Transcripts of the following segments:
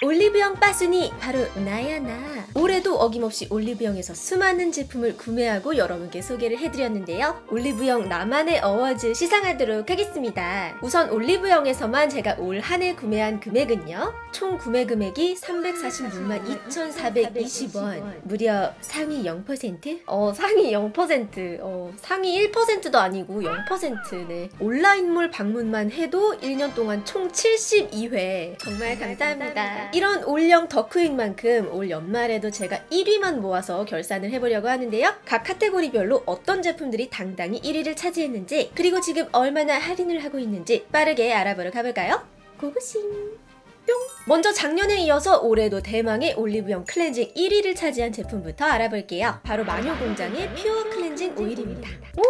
올리브영 빠순이 바로 나야 나. 올해도 어김없이 올리브영에서 수많은 제품을 구매하고 여러분께 소개를 해드렸는데요. 올리브영 나만의 어워즈 시상하도록 하겠습니다. 우선 올리브영에서만 제가 올 한 해 구매한 금액은요. 총 구매 금액이 346만 2,420원. 무려 상위 0%? 어 상위 0% 어, 상위 1%도 아니고 0%네. 온라인몰 방문만 해도 1년 동안 총 72회. 정말 감사합니다 이런 올영 덕후인 만큼 올 연말에도 제가 1위만 모아서 결산을 해보려고 하는데요. 각 카테고리별로 어떤 제품들이 당당히 1위를 차지했는지 그리고 지금 얼마나 할인을 하고 있는지 빠르게 알아보러 가볼까요? 고고싱 뿅! 먼저 작년에 이어서 올해도 대망의 올리브영 클렌징 1위를 차지한 제품부터 알아볼게요. 바로 마녀공장의 퓨어 클렌징 오일입니다. 오!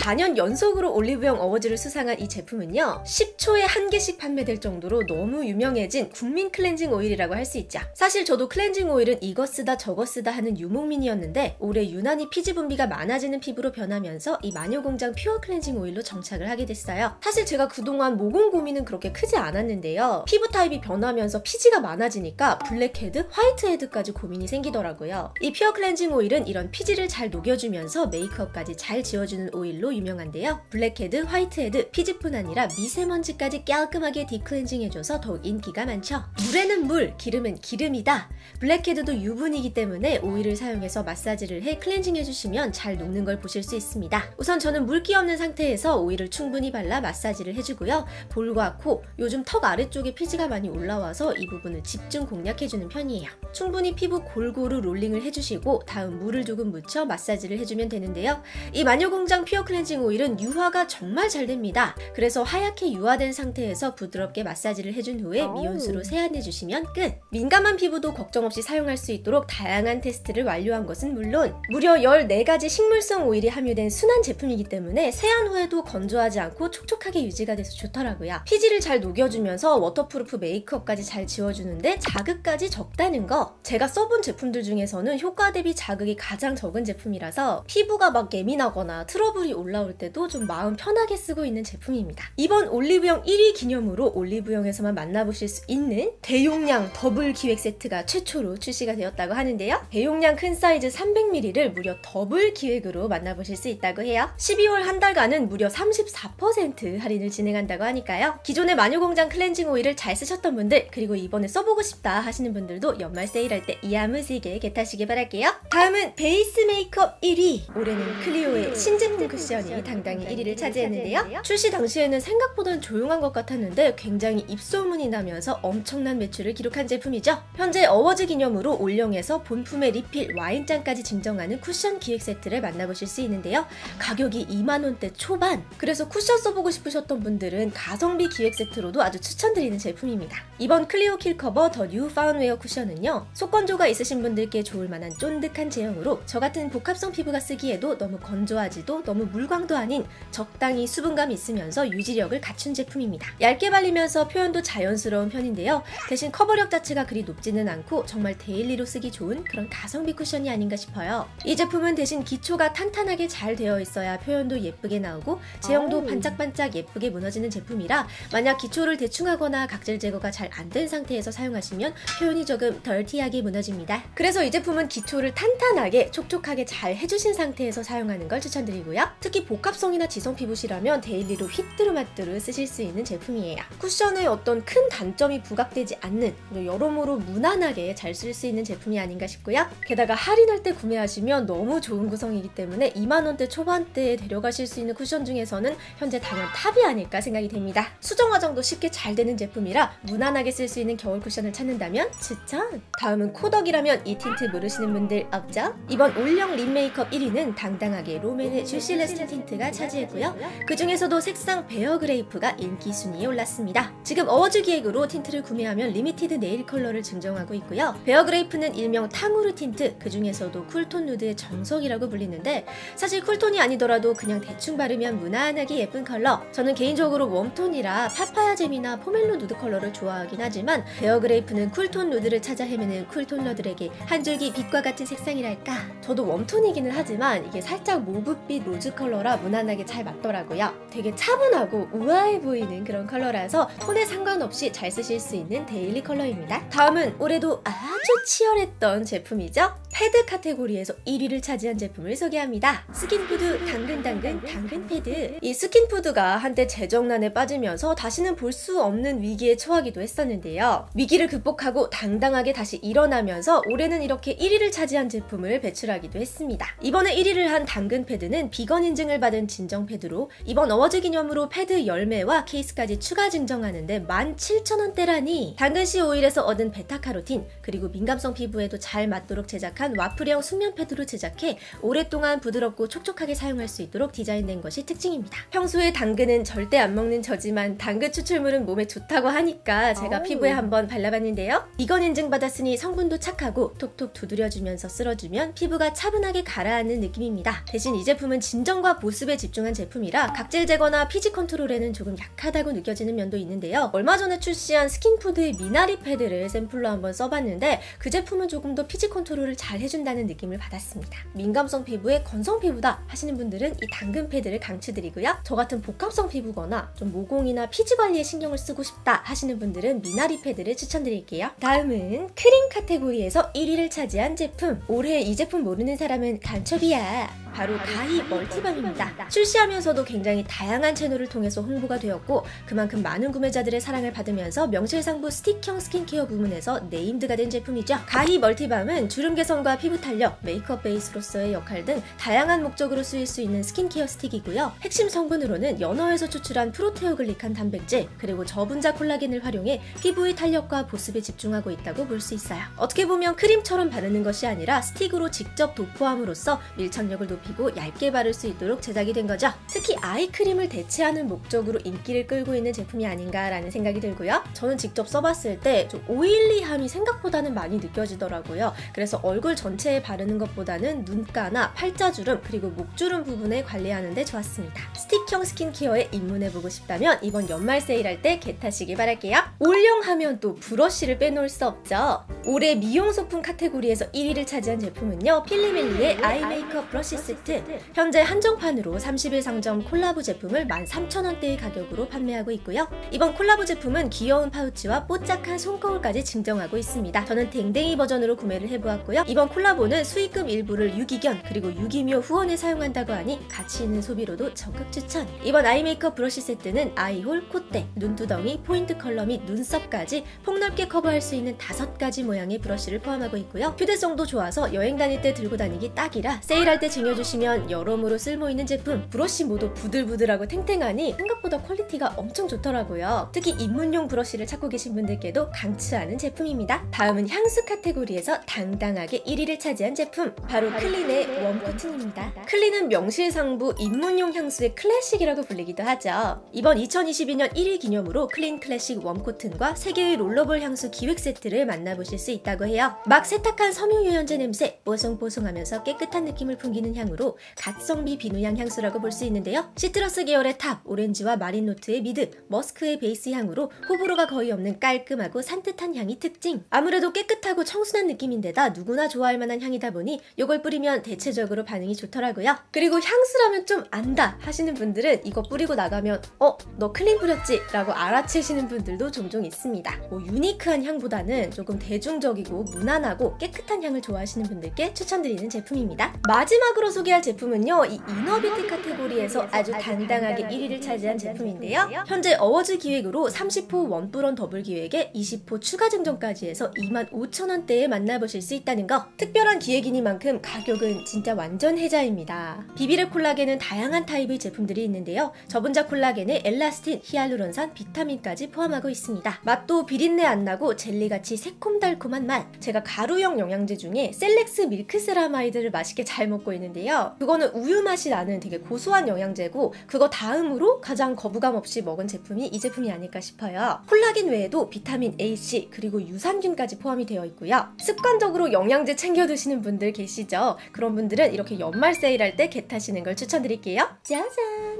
4년 연속으로 올리브영 awards를 수상한 이 제품은요 10초에 한 개씩 판매될 정도로 너무 유명해진 국민 클렌징 오일이라고 할 수 있죠 사실 저도 클렌징 오일은 이거 쓰다 저거 쓰다 하는 유목민이었는데 올해 유난히 피지 분비가 많아지는 피부로 변하면서 이 마녀공장 퓨어 클렌징 오일로 정착을 하게 됐어요 사실 제가 그동안 모공 고민은 그렇게 크지 않았는데요 피부 타입이 변 하면서 피지가 많아지니까 블랙헤드, 화이트헤드까지 고민이 생기더라고요 이 퓨어 클렌징 오일은 이런 피지를 잘 녹여주면서 메이크업까지 잘 지워주는 오일로 유명한데요. 블랙헤드, 화이트헤드, 피지뿐 아니라 미세먼지까지 깔끔하게 딥클렌징해줘서 더욱 인기가 많죠. 물에는 물, 기름은 기름이다. 블랙헤드도 유분이기 때문에 오일을 사용해서 마사지를 해 클렌징해주시면 잘 녹는 걸 보실 수 있습니다. 우선 저는 물기 없는 상태에서 오일을 충분히 발라 마사지를 해주고요. 볼과 코, 요즘 턱 아래쪽에 피지가 많이 올라와서 이 부분을 집중 공략해주는 편이에요. 충분히 피부 골고루 롤링을 해주시고 다음 물을 조금 묻혀 마사지를 해주면 되는데요. 이 마녀공장 퓨어 클렌징 오일은 유화가 정말 잘 됩니다. 그래서 하얗게 유화된 상태에서 부드럽게 마사지를 해준 후에 미온수로 세안해주시면 끝! 민감한 피부도 걱정 없이 사용할 수 있도록 다양한 테스트를 완료한 것은 물론 무려 14가지 식물성 오일이 함유된 순한 제품이기 때문에 세안 후에도 건조하지 않고 촉촉하게 유지가 돼서 좋더라고요. 피지를 잘 녹여주면서 waterproof 메이크업 까지 잘 지워주는데 자극까지 적다는 거 제가 써본 제품들 중에서는 효과 대비 자극이 가장 적은 제품이라서 피부가 막 예민하거나 트러블이 올라올 때도 좀 마음 편하게 쓰고 있는 제품입니다. 이번 올리브영 1위 기념으로 올리브영에서만 만나보실 수 있는 대용량 더블 기획 세트가 최초로 출시가 되었다고 하는데요. 대용량 큰 사이즈 300ml를 무려 더블 기획으로 만나보실 수 있다고 해요. 12월 한 달간은 무려 34% 할인을 진행한다고 하니까요. 기존의 마녀공장 클렌징 오일을 잘 쓰셨던 분들 그리고 이번에 써보고 싶다 하시는 분들도 연말 세일할 때 야무지게 get하시길 바랄게요. 다음은 베이스 메이크업 1위 올해는 클리오의 신제품 쿠션 쿠션이 당당히 1위를 차지했는데요. 출시 당시에는 생각보단 조용한 것 같았는데 굉장히 입소문이 나면서 엄청난 매출을 기록한 제품이죠. 현재 어워즈 기념으로 올영에서 본품에 리필 와인잔까지 증정하는 쿠션 기획 세트를 만나보실 수 있는데요. 가격이 2만원대 초반! 그래서 쿠션 써보고 싶으셨던 분들은 가성비 기획 세트로도 아주 추천드리는 제품입니다. 이번 클리오 킬 커버 더 뉴 파운웨어 쿠션은요. 속건조가 있으신 분들께 좋을 만한 쫀득한 제형으로 저 같은 복합성 피부가 쓰기에도 너무 건조하지도 너무 물 물광도 아닌 적당히 수분감 있으면서 유지력을 갖춘 제품입니다. 얇게 발리면서 표현도 자연스러운 편인데요. 대신 커버력 자체가 그리 높지는 않고 정말 daily로 쓰기 좋은 그런 가성비 쿠션이 아닌가 싶어요. 이 제품은 대신 기초가 탄탄하게 잘 되어 있어야 표현도 예쁘게 나오고 제형도 반짝반짝 예쁘게 무너지는 제품이라 만약 기초를 대충 하거나 각질 제거가 잘 안 된 상태에서 사용하시면 표현이 조금 dirty하게 무너집니다. 그래서 이 제품은 기초를 탄탄하게 촉촉하게 잘 해주신 상태에서 사용하는 걸 추천드리고요. 특히 복합성이나 지성 피부시라면 daily로 휘뚜루마뚜루 쓰실 수 있는 제품이에요. 쿠션에 어떤 큰 단점이 부각되지 않는 여러모로 무난하게 잘 쓸 수 있는 제품이 아닌가 싶고요. 게다가 할인할 때 구매하시면 너무 좋은 구성이기 때문에 2만원대 초반대에 데려가실 수 있는 쿠션 중에서는 현재 단연 top이 아닐까 생각이 됩니다. 수정 화장도 쉽게 잘 되는 제품이라 무난 하게 쓸 수 있는 겨울 쿠션을 찾는다면 추천! 다음은 코덕이라면 이 틴트 모르시는 분들 없죠? 이번 올영 립 메이크업 1위는 당당하게 롬앤의 쥬시 래스팅 틴트 틴트가 차지했고요. 그 중에서도 색상 베어 그레이프가 인기 순위에 올랐습니다. 지금 어워즈 기획으로 틴트를 구매하면 limited 네일 컬러를 증정하고 있고요. 베어 그레이프는 일명 탕후루 틴트, 그 중에서도 쿨톤 누드의 정석이라고 불리는데 사실 쿨톤이 아니더라도 그냥 대충 바르면 무난하게 예쁜 컬러. 저는 개인적으로 웜톤이라 파파야 잼이나 포멜로 누드 컬러를 좋아 하긴 하지만 베어 그레이프는 쿨톤 누드를 찾아 헤매는 쿨톤러들에게 한 줄기 빛과 같은 색상이랄까. 저도 웜톤이기는 하지만 이게 살짝 mauve빛 로즈 컬러 컬러라 무난하게 잘 맞더라고요. 되게 차분하고 우아해 보이는 그런 컬러라서 톤에 상관없이 잘 쓰실 수 있는 daily 컬러입니다. 다음은 올해도 아주 치열했던 제품이죠. 패드 카테고리에서 1위를 차지한 제품을 소개합니다. 스킨푸드 당근당근 당근 패드. 이 스킨푸드가 한때 재정난에 빠지면서 다시는 볼 수 없는 위기에 처하 기도 했었는데요. 위기를 극복하고 당당하게 다시 일어나면서 올해는 이렇게 1위를 차지한 제품을 배출하기도 했습니다. 이번에 1위를 한 당근 패드는 비건 인증을 받은 진정 패드로 이번 어워즈 기념으로 패드 열 매와 케이스까지 추가 증정하는데 17,000원대라니 당근씨 오일에서 얻은 베타카로틴 그리고 민감성 피부에도 잘 맞도록 제작한 와플형 순면 패드로 제작해 오랫동안 부드럽고 촉촉하게 사용할 수 있도록 디자인된 것이 특징입니다. 평소에 당근은 절대 안 먹는 저지만 당근 추출물은 몸에 좋다고 하니까 제가 피부에 한번 발라봤는데요. 비건 인증받았으니 성분도 착하고 톡톡 두드려주면서 쓸어주면 피부가 차분하게 가라앉는 느낌입니다. 대신 이 제품은 진정과 보습에 집중한 제품이라 각질 제거나 피지 컨트롤에는 조금 약하다고 느껴지는 면도 있는데요. 얼마 전에 출시한 스킨푸드의 미나리 패드를 샘플로 한번 써봤는데 그 제품은 조금 더 피지 컨트롤을 잘 해준다는 느낌을 받았습니다. 민감성 피부에 건성 피부다 하시는 분들은 이 당근 패드를 강추드리고요. 저 같은 복합성 피부거나 좀 모공이나 피지 관리에 신경을 쓰고 싶다 하시는 분들 은 미나리 패드를 추천드릴게요. 다음은 크림 카테고리에서 1위를 차지한 제품. 올해 이 제품 모르는 사람은 간첩이야. 바로 가히 멀티밤입니다. 출시하면서도 굉장히 다양한 채널을 통해서 홍보가 되었고 그만큼 많은 구매자들의 사랑을 받으면서 명실상부 스틱형 스킨케어 부문에서 named가 된 제품이죠. 가히 멀티밤은 주름 개선과 피부 탄력, 메이크업 베이스로서의 역할 등 다양한 목적으로 쓰일 수 있는 스킨케어 스틱이고요. 핵심 성분으로는 연어에서 추출한 프로테오글리칸 단백질 그리고 저분자 콜라겐을 활용해 피부의 탄력과 보습에 집중하고 있다고 볼 수 있어요. 어떻게 보면 크림처럼 바르는 것이 아니라 스틱으로 직접 도포함으로써 밀착력을 높이고 얇게 바를 수 있도록 제작이 된 거죠. 특히 아이크림을 대체하는 목적으로 인기를 끌고 있는 제품이 아닌가라는 생각이 들고요. 저는 직접 써봤을 때 좀 oily함이 생각보다는 많이 느껴지더라고요. 그래서 얼굴 전체에 바르는 것보다는 눈가나 팔자주름 그리고 목주름 부분에 관리하는데 좋았습니다. 스틱형 스킨케어에 입문해보고 싶다면 이번 연말 세일할 때 get하시길 바랄게요. 올영하면 또 브러쉬를 빼놓을 수 없죠. 올해 미용 소품 카테고리에서 1위를 차지한 제품은요. 필리밀리의 eye 메이크업 브러쉬 세트. 현재 한정판으로 30일 상점 콜라보 제품을 13,000원대의 가격으로 판매하고 있고요. 이번 콜라보 제품은 귀여운 파우치와 뽀짝한 손거울까지 증정하고 있습니다. 저는 댕댕이 버전으로 구매를 해보았고요. 이번 콜라보는 수익금 일부를 유기견 그리고 유기묘 후원에 사용한다고 하니 가치 있는 소비로도 적극 추천. 이번 eye 메이크업 브러쉬 세트는 eye hole, 콧대, 눈두덩이, 포인트 컬러 및 눈썹까지 폭넓게 커버할 수 있는 다섯 가지 모양의 브러쉬를 포함하고 있고요. 휴대성도 좋아서 여행 다닐 때 들고 다니기 딱이라 세일할 때 쟁여주시면 여러모로 쓸모있는 제품 브러쉬 모두 부들부들하고 탱탱하니 생각보다 퀄리티가 엄청 좋더라고요. 특히 입문용 브러쉬를 찾고 계신 분들께도 강추하는 제품입니다. 다음은 향수 카테고리에서 당당하게 1위를 차지한 제품 바로 클린의 웜코튼입니다. 클린은 명실상부 입문용 향수의 클래식이라고 불리기도 하죠. 이번 2022년 1위 기념으로 클린 클래식 웜코튼과 3개의 rollerball 향수 기획 세트를 만나보실 수 있다고 해요. 막 세탁한 섬유 유연제 냄새, 뽀송뽀송하면서 깨끗한 느낌을 풍기는 향으로 갓성비 비누향 향수라고 볼 수 있는데요. 시트러스 계열의 top, 오렌지와 marine note의 mid, 머스크의 베이스 향으로 호불호가 거의 없는 깔끔하고 산뜻한 향이 특징. 아무래도 깨끗하고 청순한 느낌인데다 누구나 좋아할 만한 향이다 보니 이걸 뿌리면 대체적으로 반응이 좋더라고요. 그리고 향수라면 좀 안다 하시는 분들은 이거 뿌리고 나가면 어? 너 클린 뿌렸지? 라고 알아채시는 분들도 종종 있습니다. 뭐 유니크한 향보다는 조금 대중적이고 무난하고 깨끗한 향을 좋아하시는 분들께 추천드리는 제품입니다. 마지막으로 소개할 제품은요. 이 inner beauty 카테고리에서 아주 당당하게 1위를 차지한 제품인데요. 현재 어워즈 기획으로 30포 one plus one 더블 기획에 20포 추가 증정까지 해서 25,000원대에 만나보실 수 있다는 거. 특별한 기획이니만큼 가격은 진짜 완전 혜자입니다. 비비랩 콜라겐은 다양한 타입의 제품들이 있는데요. 저분자 콜라겐에 엘라스틴, 히알루론산, 비타민까지 포함하고 있습니다. 맛도 비린내 안 나고 젤리같이 새콤달콤 한 맛. 제가 가루형 영양제 중에 셀렉스 밀크세라마이드를 맛있게 잘 먹고 있는데요. 그거는 우유 맛이 나는 되게 고소한 영양제고 그거 다음으로 가장 거부감 없이 먹은 제품이 이 제품이 아닐까 싶어요. 콜라겐 외에도 비타민 A, C 그리고 유산균까지 포함이 되어 있고요. 습관적으로 영양제 챙겨 드시는 분들 계시죠? 그런 분들은 이렇게 연말 세일할 때 겟하시는 걸 추천드릴게요. 짜잔!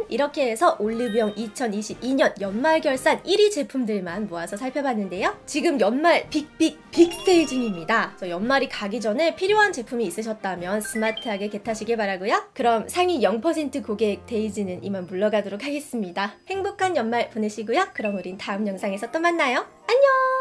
이렇게 해서 올리브영 2022년 연말 결산 1위 제품들만 모아서 살펴봤는데요. 지금 연말 빅빅 빅 세일 중입니다. 연말이 가기 전에 필요한 제품이 있으셨다면 스마트하게 겟하시길 바라고요. 그럼 상위 0% 고객 데이지는 이만 물러가도록 하겠습니다. 행복한 연말 보내시고요. 그럼 우린 다음 영상에서 또 만나요. 안녕!